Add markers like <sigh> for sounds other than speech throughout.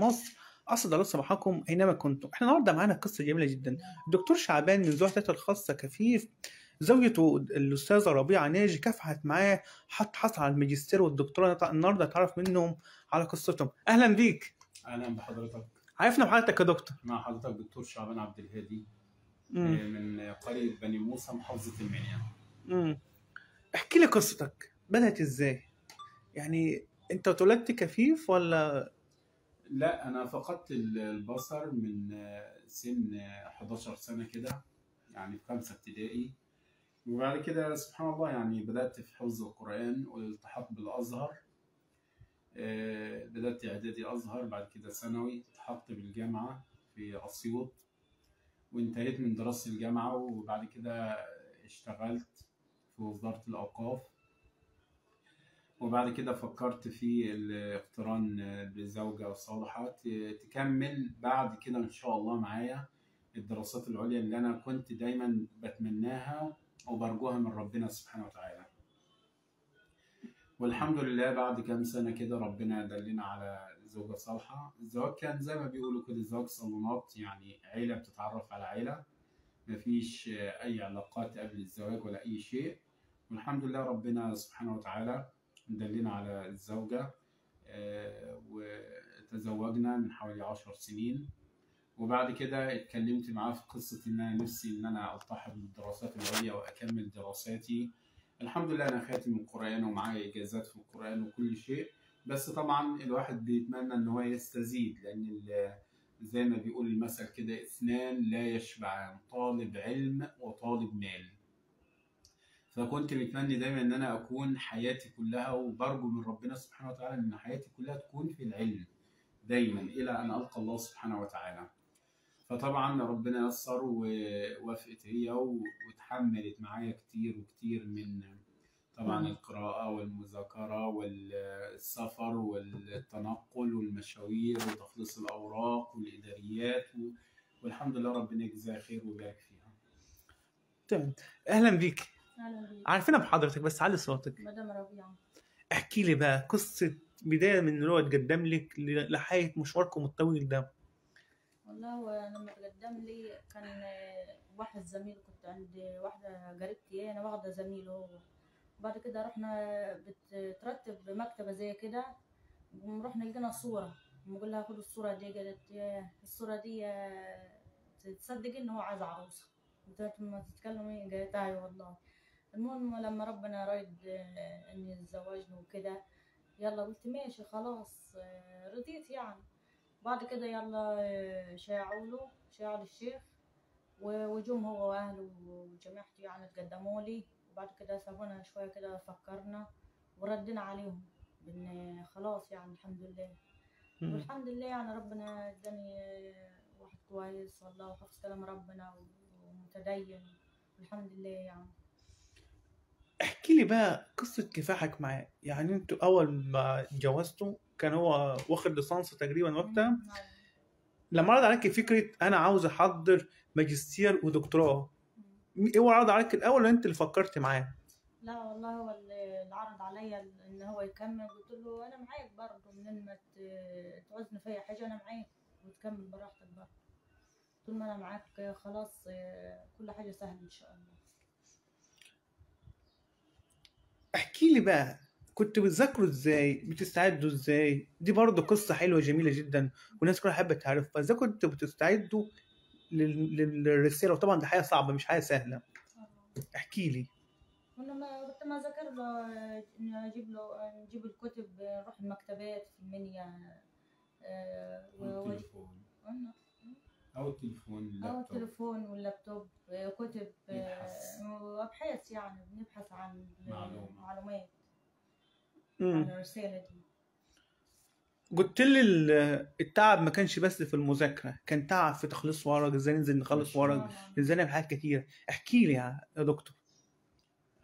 مصر أسعد الله صباحكم أينما كنتم. إحنا النهارده معانا قصة جميلة جدا. الدكتور شعبان من زوجته الخاصة كفيف زوجته الأستاذة ربيعة ناجي كافحت معاه حتى حصل على الماجستير والدكتوراه. النهارده تعرف منهم على قصتهم. أهلا بيك. أهلا بحضرتك. عرفنا بحضرتك يا دكتور. مع حضرتك دكتور شعبان عبد الهادي مم. من قرية بني موسى محافظة المنيا. مم. احكي لي قصتك. بدأت إزاي؟ يعني أنت اتولدت كفيف ولا لا أنا فقدت ال- البصر من سن 11 سنة كده يعني في خمسة ابتدائي. وبعد كده سبحان الله يعني بدأت في حفظ القرآن والالتحاق بالأزهر. آه، بدأت إعدادي أزهر بعد كده ثانوي التحقت بالجامعة في أسيوط. وانتهيت من دراسة الجامعة وبعد كده اشتغلت في وزارة الأوقاف. وبعد كده فكرت في الاقتران بزوجة صالحة تكمل بعد كده إن شاء الله معايا الدراسات العليا اللي أنا كنت دايما بتمناها وبرجوها من ربنا سبحانه وتعالى. والحمد لله بعد كام سنة كده ربنا دلنا على زوجة صالحة. الزواج كان زي ما بيقولوا كده زواج صالونات يعني عيلة بتتعرف على عيلة مفيش أي علاقات قبل الزواج ولا أي شيء. والحمد لله ربنا سبحانه وتعالى دلنا على الزوجة آه، وتزوجنا من حوالي عشر سنين. وبعد كده اتكلمت معاه في قصة إن أنا نفسي إن أنا ألتحق بالدراسات العليا وأكمل دراساتي الحمد لله أنا خاتم القرآن ومعايا إجازات في القرآن وكل شيء. بس طبعا الواحد بيتمنى إن هو يستزيد لأن زي ما بيقول المثل كده اثنان لا يشبعان طالب علم وطالب مال. فكنت متمني دايما إن أنا أكون حياتي كلها وبرجو من ربنا سبحانه وتعالى إن حياتي كلها تكون في العلم دايما إلى أن ألقى الله سبحانه وتعالى فطبعا ربنا يسر ووافقت هي وتحملت معايا كتير وكتير من طبعا. القراءة والمذاكرة والسفر والتنقل والمشاوير وتخليص الأوراق والإداريات والحمد لله ربنا يجزاها خير ويبارك فيها تمام بيك أهلا بيك عارفينها بحضرتك بس علي صوتك. مدام ربيعة. احكي لي بقى قصة بداية من اللي هو اتقدم لك ل- لحياة مشواركم الطويل ده. والله هو لما تقدم لي كان واحد زميل كنت عند واحدة قريبتي أنا واخدة زميله هو. بعد كده رحنا بترتب مكتبة زي كده ورحنا لقينا صورة. بقول لها خد الصورة دي قالت ياه، الصورة دي تصدقي إن هو عايز عروسة. قلت لها ما تتكلمي؟ قالت أيوه والله. المهم لما ربنا رايد آه، إن يتزوجنا وكده يلا قلت ماشي خلاص آه، رضيت يعني. بعد كده يلا آه، شاعوا له و- وجم هو وأهله وجماعته يعني تقدموا لي. وبعد كده سابونا شوية كده فكرنا وردنا عليهم بإن خلاص يعني الحمد لله. والحمد لله يعني ربنا اداني آه، واحد كويس والله وحفظ كلام ربنا ومتدين. الحمد لله يعني. احكي لي بقى قصة كفاحك معاه يعني أنتوا أول ما اتجوزتوا كان هو واخد ليسانس تقريبا وقتها. لما عرض عليك فكرة أنا عاوز أحضر ماجستير ودكتوراه. هو عرض عليك الأول ولا انت اللي فكرت معاه؟ لا والله هو اللي عرض عليا إن هو يكمل. قلت له أنا معاك برضه منين ما تعوزني في أي حاجة أنا معاك وتكمل براحتك برضه طول ما أنا معاك خلاص آه، كل حاجة سهلة إن شاء الله. احكي لي بقى كنت بتذاكروا إزاي؟ بتستعدوا إزاي؟ دي برضه قصة حلوة جميلة جدا والناس كلها حابة تعرفها إزاي كنتوا بتستعدوا لل- للرسالة؟ وطبعا دي حاجة صعبة مش حاجة سهلة. احكي لي. كنا ما كنت ما ذاكر له آه، إني أجيب له نجيب الكتب نروح المكتبات في المنيا آه، و- أو و- التليفون. أو أو اللابتوب. التليفون واللابتوب آه، كتب. وابحاث يعني بنبحث عن معلومة. معلومات مم. عن الرسالة دي. قلت لي ال- التعب ما كانش بس في المذاكرة كان تعب في تخليص ورق إزاي ننزل نخلص ورق؟ آه. إزاي نعمل حاجات كتير؟ احكي لي يا دكتور.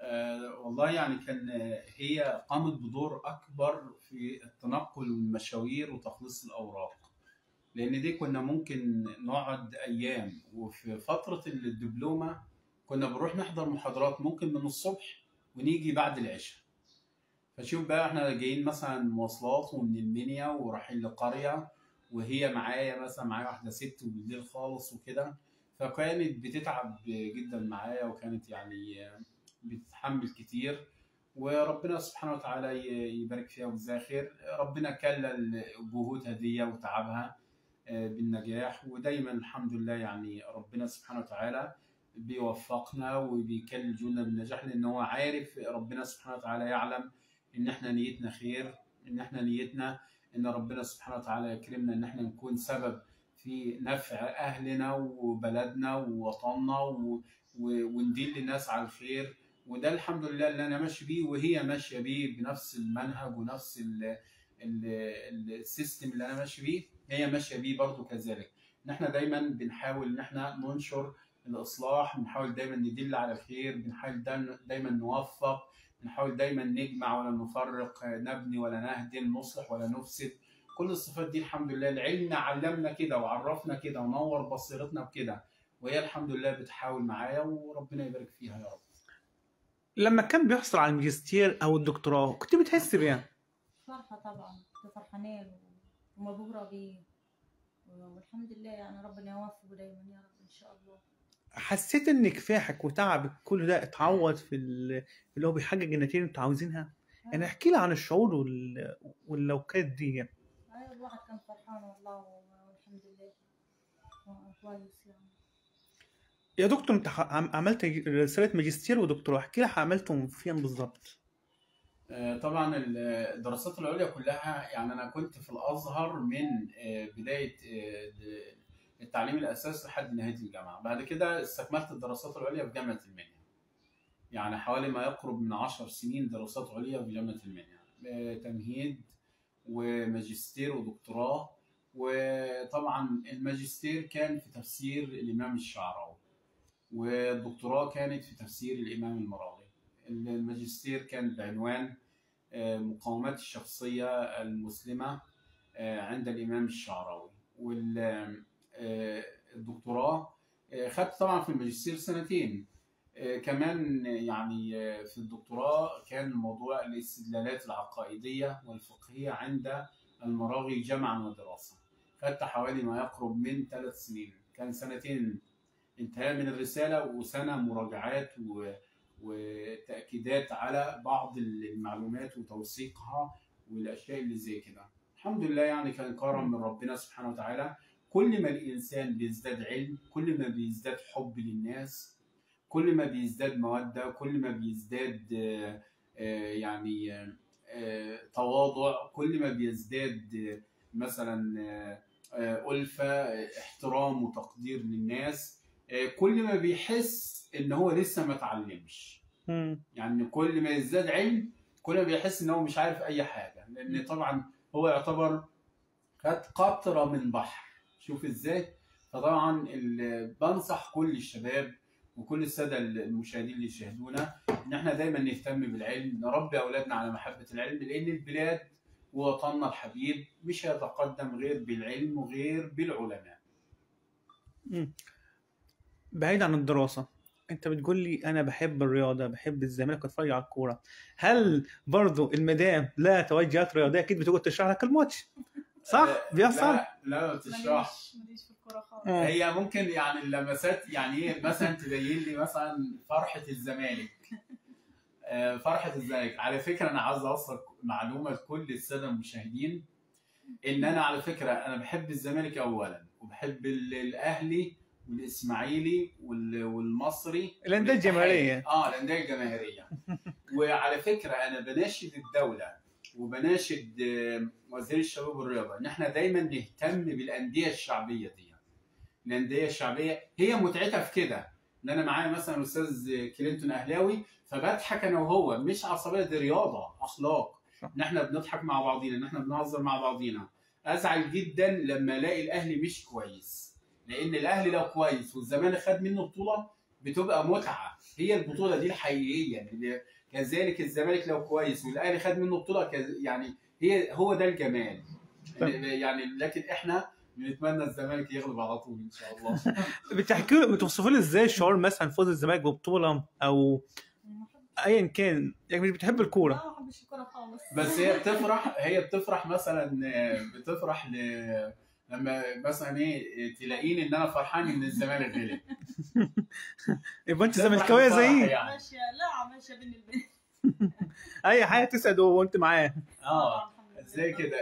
آه والله يعني كان هي قامت بدور أكبر في التنقل والمشاوير وتخليص الأوراق. لأن دي كنا ممكن نقعد أيام. وفي فترة الدبلومة كنا بنروح نحضر محاضرات ممكن من الصبح ونيجي بعد العشاء. فشوف بقى إحنا جايين مثلا مواصلات ومن المنيا ورايحين لقرية وهي معايا مثلا معايا واحدة ست وبالليل خالص وكده. فكانت بتتعب جدا معايا وكانت يعني بتتحمل كتير. وربنا سبحانه وتعالى يبارك فيها ويجزاها خير. ربنا كلل جهودها دي وتعبها بالنجاح. ودايما الحمد لله يعني ربنا سبحانه وتعالى بيوفقنا وبيكلل جهودنا بالنجاح لأن هو عارف ربنا سبحانه وتعالى يعلم إن إحنا نيتنا خير إن إحنا نيتنا إن ربنا سبحانه وتعالى يكرمنا إن إحنا نكون سبب في نفع أهلنا وبلدنا ووطننا و... و... وندل الناس على الخير. وده الحمد لله اللي أنا ماشي بيه وهي ماشية بيه بنفس المنهج ونفس ال... ال... ال- السيستم اللي أنا ماشي بيه هي ماشية بيه برضو كذلك. إن إحنا دايما بنحاول إن إحنا ننشر الإصلاح بنحاول دايما ندل على الخير بنحاول دايما, نوفق بنحاول دايما نجمع ولا نفرق نبني ولا نهدم نصلح ولا نفسد. كل الصفات دي الحمد لله العلم علمنا كده وعرفنا كده ونور بصيرتنا بكده وهي الحمد لله بتحاول معايا وربنا يبارك فيها يا رب. لما كان بيحصل على الماجستير أو الدكتوراه كنت بتحس بيه؟ فرحة طبعا كنت فرحانين ومبهورة بيه. والحمد لله يعني ربنا يوفقه دايما يا رب إن شاء الله. حسيت إن كفاحك وتعبك كل ده اتعوض في ال- اللي هو بيحقق النتيجه اللي أنتوا عاوزينها؟ يعني احكي لي عن الشعور وال... واللوكات دي أيوة الواحد كان فرحان والله والحمد لله. كويس يعني. يا دكتور انت عملت رسالة ماجستير ودكتوراه احكي لي عملتهم فين بالظبط آه، طبعا الدراسات العليا كلها يعني أنا كنت في الأزهر من آه، بداية آه، التعليم الاساسي لحد نهاية الجامعة. بعد كده استكملت الدراسات العليا في جامعة المنيا. يعني حوالي ما يقرب من عشر سنين دراسات عليا في جامعة المنيا. آه، تمهيد وماجستير ودكتوراه. وطبعا الماجستير كان في تفسير الإمام الشعراوي. والدكتوراه كانت في تفسير الإمام المراغي. الماجستير كان بعنوان آه، مقاومات الشخصية المسلمة آه، عند الإمام الشعراوي. والدكتوراه خدت طبعا في الماجستير سنتين. آه، كمان يعني آه، في الدكتوراه كان موضوع الاستدلالات العقائدية والفقهية عند المراغي جمعا ودراسة خدت حوالي ما يقرب من ثلاث سنين. كان سنتين انتهاء من الرسالة وسنة مراجعات و... وتأكيدات على بعض المعلومات وتوثيقها والأشياء اللي زي كده. الحمد لله يعني كان كرم من ربنا سبحانه وتعالى. كل ما الإنسان بيزداد علم كل ما بيزداد حب للناس كل ما بيزداد مودة كل ما بيزداد آه، آه، يعني آه، تواضع كل ما بيزداد مثلا ألفة احترام وتقدير للناس كل ما بيحس إن هو لسه ما اتعلمش. يعني كل ما يزداد علم كل ما بيحس إن هو مش عارف أي حاجة لأن طبعا هو يعتبر خد قطره من بحر. شوف إزاي. فطبعا بنصح كل الشباب وكل السادة المشاهدين اللي يشاهدونا إن إحنا دايما نهتم بالعلم نربي أولادنا على محبة العلم لأن البلاد ووطننا الحبيب مش هيتقدم غير بالعلم وغير بالعلماء. بعيد عن الدراسة أنت بتقول لي أنا بحب الرياضة بحب الزمالك وأتفرج على الكورة. هل برضو المدام لا توجهات رياضية؟ أكيد بتقعد تشرح لك الماتش. صح؟ بيحصل؟ لا لا ما تشرح ماليش في الكورة خالص. آه. هي ممكن يعني اللمسات يعني إيه؟ مثلا تبين لي مثلا فرحة الزمالك. آه، فرحة الزمالك. على فكرة أنا عاوز أوصل معلومة لكل السادة المشاهدين إن أنا على فكرة أنا بحب الزمالك اولا وبحب ال- الأهلي والإسماعيلي وال- والمصري الأندية الجماهيرية. آه الأندية الجماهيرية. <laughs> وعلى فكرة أنا بناشد الدولة. وبناشد آه، وزير الشباب والرياضة. ان إحنا دايما نهتم بالأندية الشعبية دي. الأندية الشعبية هي متعتها في كده. إن أنا معايا مثلا أستاذ كلينتون أهلاوي فبضحك أنا وهو. مش عصبية دي رياضة أخلاق. ان إحنا بنضحك مع بعضينا ان إحنا بنهزر مع بعضينا. أزعل جدا لما ألاقي الأهلي مش كويس. لأن الأهلي لو كويس والزمالك خد منه بطولة بتبقى متعة. هي البطولة دي الحقيقية. يعني كذلك الزمالك لو كويس والأهلي خد منه بطولة كز- يعني هي هو ده الجمال. طيب. يعني لكن إحنا بنتمنى الزمالك يغلب على طول إن شاء الله. <laughs> بتحكي بتوصفوا لي إزاي شعور مثلا فوز الزمالك ببطولة أو ايا كان؟ يعني مش بتحب الكورة. لا ما بحبش الكورة خالص. بس هي <laughs> بتفرح هي بتفرح مثلا بتفرح ل لما مثلا إيه تلاقيني إن أنا فرحان إن الزمالك غلب. <laughs> يبقى انت زملكاوية زيي. يعني. ماشية. لا ماشية بين البيت <laughs> أي حاجة تسعد وأنت معاه. آه. زي كده.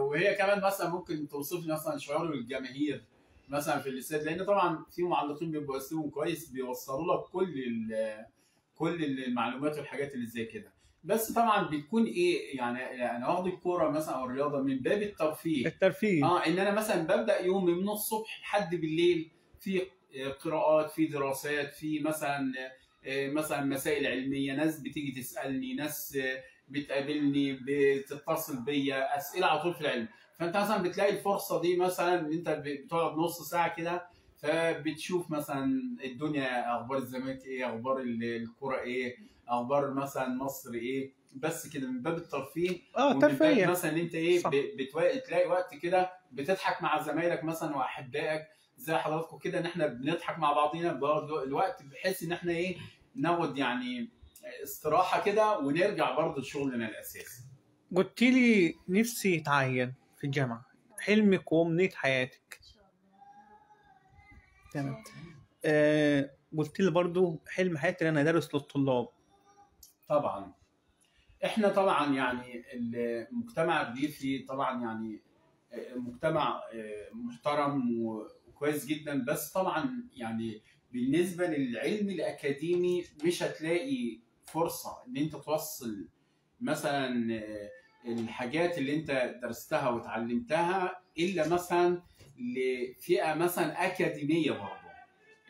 وهي كمان مثلا ممكن توصف لي مثلا شعور الجماهير مثلا في الاستاد لأن طبعا في معلقين بيبقوا أسلوبهم كويس بيوصلوا لك كل ال- كل المعلومات والحاجات اللي زي كده. بس طبعا بتكون إيه يعني أنا واخد الكورة مثلا أو الرياضة من باب الترفيه. الترفيه. آه إن أنا مثلا ببدأ يومي من الصبح لحد بالليل في قراءات في دراسات في مثلا آه، مثلا مسائل علمية. ناس بتيجي تسألني ناس بتقابلني بتتصل بيا أسئلة على طول في العلم. فأنت مثلا بتلاقي الفرصة دي مثلا إن أنت بتقعد نص ساعة كده فبتشوف مثلا الدنيا أخبار الزمالك إيه أخبار ال- الكوره إيه أخبار مثلا مصر إيه بس كده من باب الترفيه آه ترفيه مثلا إن أنت إيه صح. ب- بتوا- تلاقي وقت كده بتضحك مع زمايلك مثلا وأحبائك زي حضراتكم كده إن إحنا بنضحك مع بعضينا برضه الوقت بحيث إن إحنا إيه ناخد يعني استراحة كده ونرجع برضه لشغلنا الأساسي. قلت لي نفسي يتعين في الجامعة. حلمك وامنيه حياتك. تمام. آه قلت لي برضو حلم حياتي ان أنا ادرس للطلاب. طبعا. إحنا طبعا يعني المجتمع الريفي طبعا يعني مجتمع محترم وكويس جدا بس طبعا يعني بالنسبة للعلم الأكاديمي مش هتلاقي فرصة إن أنت توصل مثلا الحاجات اللي أنت درستها وتعلمتها إلا مثلا لفئة مثلا أكاديمية برضه.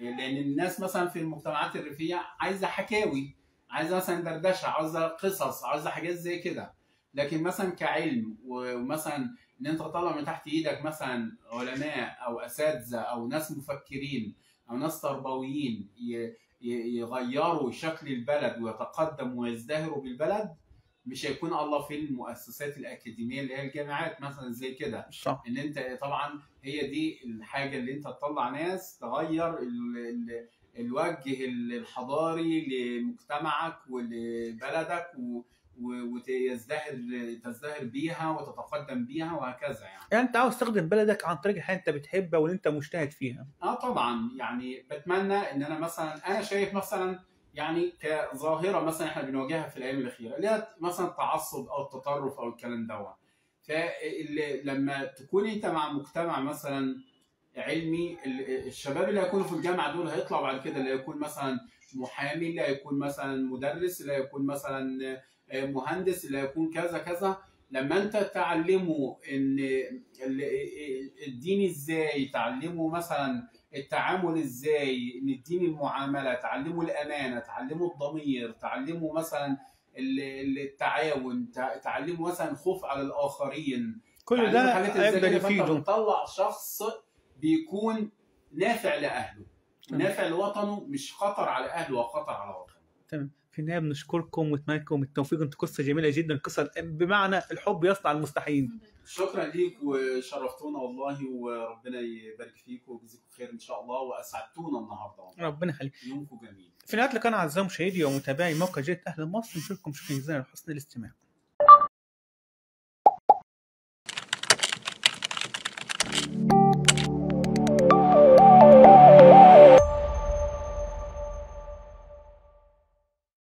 لأن الناس مثلا في المجتمعات الريفية عايزة حكاوي عايزة مثلا دردشة عايزة قصص عايزة حاجات زي كده. لكن مثلا كعلم ومثلا إن أنت تطلع من تحت إيدك مثلا علماء أو أساتذة أو ناس مفكرين أو ناس تربويين يغيروا شكل البلد ويتقدموا ويزدهروا بالبلد مش هيكون الله في المؤسسات الأكاديمية اللي هي الجامعات مثلا زي كده. صح. إن أنت طبعا هي دي الحاجة اللي أنت تطلع ناس تغير ال ال الوجه الحضاري لمجتمعك ولبلدك و- و- وتزدهر تزدهر بيها وتتقدم بيها وهكذا يعني. يعني أنت عاوز تخدم بلدك عن طريق الحاجة أنت بتحبها واللي أنت مجتهد فيها. آه طبعا يعني بتمنى إن أنا مثلا أنا شايف مثلا يعني كظاهرة مثلا إحنا بنواجهها في الأيام الأخيرة اللي هي مثلا التعصب أو التطرف أو الكلام دوت. فلما تكون أنت مع مجتمع مثلا علمي ال- الشباب اللي هيكونوا في الجامعة دول هيطلعوا بعد كده اللي هيكون مثلا محامي اللي هيكون مثلا مدرس اللي هيكون مثلا مهندس اللي هيكون كذا كذا. لما أنت تعلمه إن ال- الدين إزاي تعلمه مثلا التعامل إزاي؟ نديني المعاملة تعلمه الأمانة تعلمه الضمير تعلمه مثلا ال- ال- التعاون تع- تعلمه مثلا الخوف على الآخرين. كل ده كده، فانت يفيده. بتطلع شخص بيكون نافع لأهله. نافع لوطنه مش خطر على أهله وخطر على وطنه. تمام. في النهايه بنشكركم ونتمنى لكم التوفيق. أنتوا قصة جميلة جدا قصة بمعنى الحب يصنع المستحيل. شكرا ليك وشرفتونا والله وربنا يبارك فيكم ويجزيكم خير إن شاء الله وأسعدتونا النهارده والله. ربنا يخليك. يومكم جميل. في نهايه لقاء اعزائي مشاهدي ومتابعي موقع جيد أهل مصر نشكركم شكرا جزيلا على حسن الاستماع.